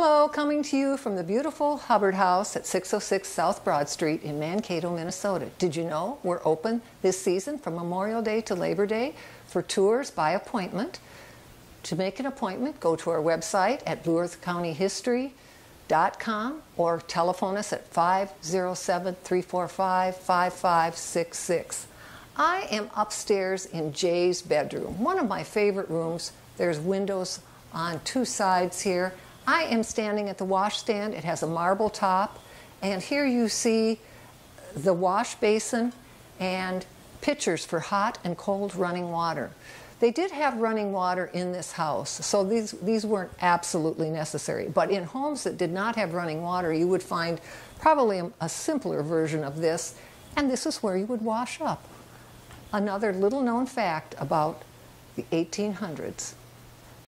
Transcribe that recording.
Hello, coming to you from the beautiful Hubbard House at 606 South Broad Street in Mankato, Minnesota. Did you know we're open this season from Memorial Day to Labor Day for tours by appointment? To make an appointment, go to our website at blueearthcountyhistory.com or telephone us at 507 345 5566. I am upstairs in Jay's bedroom, one of my favorite rooms. There's windows on two sides here. I am standing at the washstand. It has a marble top, and here you see the wash basin and pitchers for hot and cold running water. They did have running water in this house, so these, these weren't absolutely necessary. But in homes that did not have running water, you would find probably a, a simpler version of this, and this is where you would wash up. Another little known fact about the 1800s